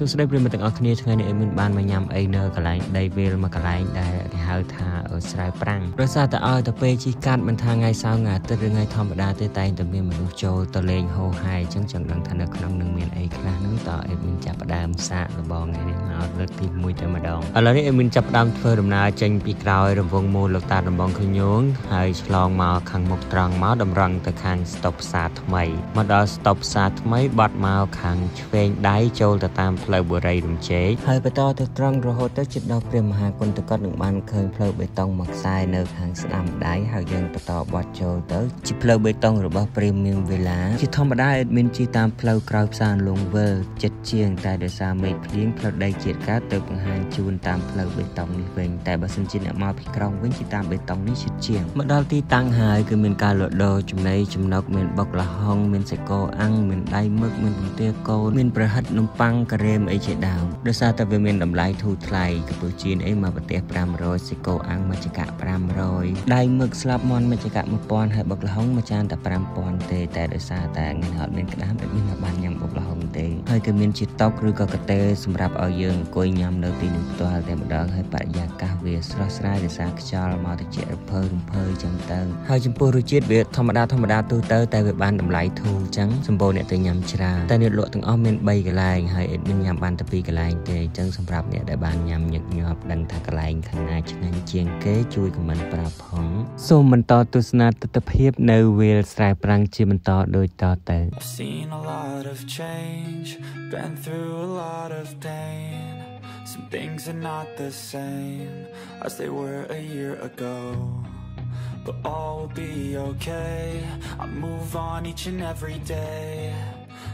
សួស្តីប្រិយមិត្តទាំងអស់គ្នាថ្ងៃនេះអេមានបានមកញ៉ាំអីនៅកន្លែងដីវេលមួយកន្លែងដែលគេហៅថាស្រែប្រាំងដោយសារតែឲ្យទៅពេលជីកាត់មិនថាថ្ងៃសៅរ៍ថ្ងៃអាទិត្យឬថ្ងៃធម្មតាទេតែងតែមានមនុស្សចូលទៅលេងហោហាយអញ្ចឹងចង់ដឹងថានៅក្នុងនឹងមានអីខ្លះហ្នឹងតើអេមានចាប់ផ្ដើមសាកលបងថ្ងៃនេះមកលើកទី1តែម្ដងឥឡូវនេះអេមានចាប់ផ្ដើមធ្វើដំណើរចេញពីក្រោយរង្វង់មូលលោកតាដំបងខញងហើយឆ្លងមកខាងមុខត្រង់មកតម្រង់ទៅខាងស្តុបផ្សារថ្មីមកដល់ស្តុបផ្សារថ្មីបាត់មកខាងឆ្វេងដៃចូលទៅតាមផ្លូវបុរីរំជែកហើយបន្តទៅត្រង់រហូតទៅជិតដល់ព្រះមហាគុណតកតនឹងបានឃើញផ្លូវបេតុងមួយខ្សែនៅខាងស្ដាំដៃហើយយើងបន្តបត់ចូលទៅជាផ្លូវបេតុងរបស់ព្រីមៀងវីឡាជាធម្មតាអេដមីនជិះតាមផ្លូវក្រោយផ្សារលងវើចិត្តជាងតែដោយសារមេឃភ្លៀងផ្លូវដីជាតិកើតទៅបង្ហាញជូនតាមផ្លូវបេតុងនេះវិញតែបើសិនជាអ្នកមកពីក្រុងវិញជិះតាមបេតុងនេះជិតជាងមកដល់ទីតាំងហើយគឺមានការលក់ដូរចំណីចំណុកមានបុកលហុងមានសាច់គោអាំងមានដៃមឹកមានពងទាកូនមានប្រហិតនំប៉័ងការ៉េមអីជាដើមដោយសារតែវាមានតម្លៃធូរថ្លៃកពើជៀនអីមកប្រទេស500សេកូអាំងមួយចក500ដៃមឹកស្លាប់មន់មួយចក1000ហើយបុកល្ហុងមួយចានតែ5000ទេតែដោយសារតែថ្ងៃនេះអត់មានក្តាមដូចមានបានញ៉ាំបុកល្ហុងទេហើយក៏មានជាតុកឬក៏កាតេសម្រាប់ឲ្យយើងអង្គុយញ៉ាំនៅទីនោះផ្ទាល់តែម្ដងហើយបរិយាកាសវាស្រស់ស្រាយដោយសារខ្យល់មកតិចរភើរំភើចឹងទៅហើយចំពោះរសជាតិវាធម្មតាធម្មតាទូទៅតែវាបានតម្លៃធូរចឹងសម្បូរអ្នកទៅញ៉ាំច្រើនតែអ្នកលក់ទាំងអស់មាន3កន្លែងហើយអេដមិនញ៉ាំបានតែ2កន្លែងទេអញ្ចឹងសម្រាប់អ្នកដែលបានញ៉ាំញឹកញាប់ដឹងថាកន្លែងខាងណាឆ្ងាញ់ជាងគេជួយខមមិនប្រាប់ផងសូមបន្តទស្សនាទស្សនភាពនៅវាលស្រែប្រាំងជាបន្តដូចតទៅ I've seen a lot of change, been through a lot of pain. Some things are not the same as they were a year ago. But all will be okay. I move on each and every day.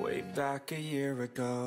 way back a year ago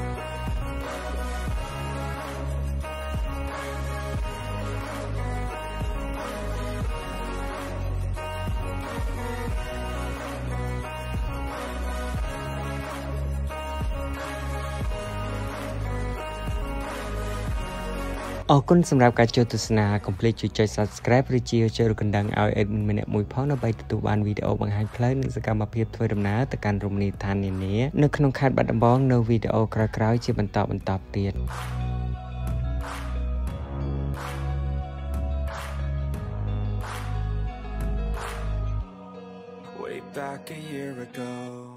អរគុណសម្រាប់ការចូលទស្សនាកុំភ្លេចជួយចុច Subscribe ឬជាចុចរូបកណ្ដឹងឲ្យ admin ម្នាក់មួយផងដើម្បីទទួលបានវីដេអូបង្ហាញផ្លូវនិងសកម្មភាពធ្វើដំណើរទៅកាន់រមណីយដ្ឋាននានានៅក្នុងខេត្តបាត់ដំបងនៅវីដេអូក្រោយៗជាបន្តបន្តទៀត Way back a year ago